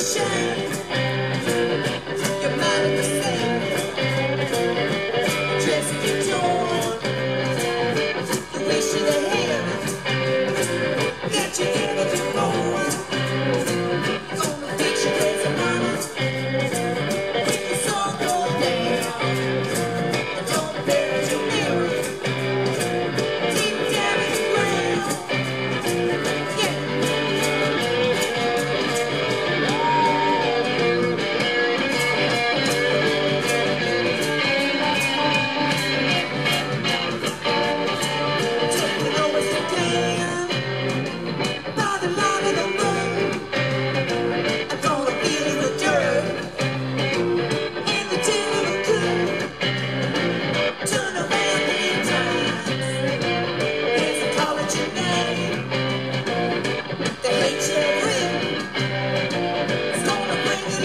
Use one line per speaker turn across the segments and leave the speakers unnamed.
show.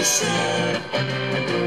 Nation.